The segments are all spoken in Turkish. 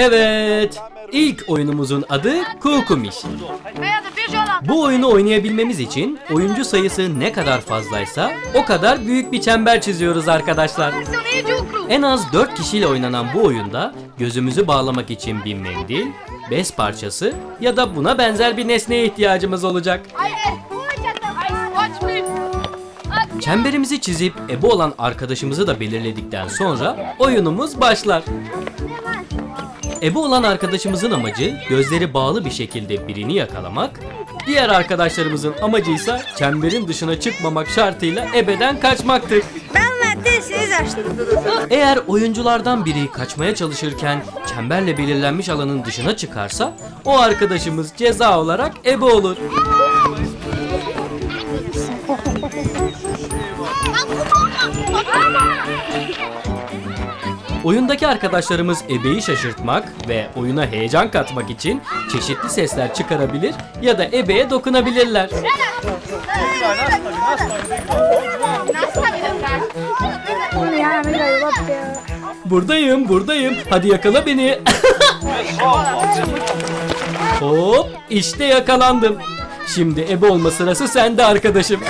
Evet, ilk oyunumuzun adı Kukumiş. Bu oyunu oynayabilmemiz için oyuncu sayısı ne kadar fazlaysa o kadar büyük bir çember çiziyoruz arkadaşlar. En az 4 kişiyle oynanan bu oyunda gözümüzü bağlamak için bir mendil, bez parçası ya da buna benzer bir nesneye ihtiyacımız olacak. Çemberimizi çizip ebe olan arkadaşımızı da belirledikten sonra oyunumuz başlar. Ebe olan arkadaşımızın amacı gözleri bağlı bir şekilde birini yakalamak, diğer arkadaşlarımızın amacı ise çemberin dışına çıkmamak şartıyla ebeden kaçmaktır. Eğer oyunculardan biri kaçmaya çalışırken çemberle belirlenmiş alanın dışına çıkarsa o arkadaşımız ceza olarak ebe olur. Oyundaki arkadaşlarımız ebeyi şaşırtmak ve oyuna heyecan katmak için çeşitli sesler çıkarabilir ya da ebeye dokunabilirler. Buradayım, buradayım. Hadi yakala beni. Hop, işte yakalandım. Şimdi ebe olma sırası sende arkadaşım.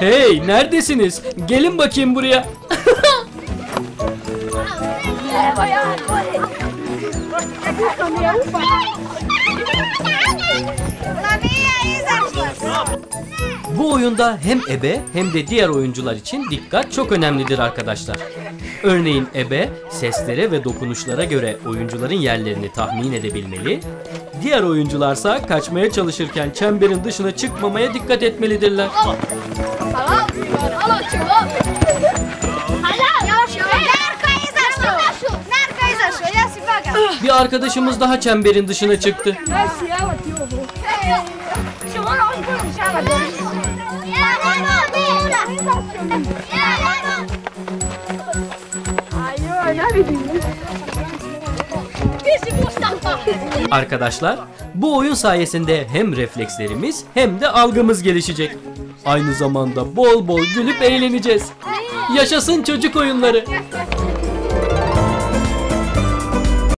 Hey, neredesiniz? Gelin bakayım buraya. Bu oyunda hem ebe hem de diğer oyuncular için dikkat çok önemlidir arkadaşlar. Örneğin ebe seslere ve dokunuşlara göre oyuncuların yerlerini tahmin edebilmeli. Diğer oyuncularsa kaçmaya çalışırken çemberin dışına çıkmamaya dikkat etmelidirler. Bir arkadaşımız daha çemberin dışına çıktı. Arkadaşlar, bu oyun sayesinde hem reflekslerimiz hem de algımız gelişecek. Aynı zamanda bol bol gülüp eğleneceğiz. Yaşasın çocuk oyunları.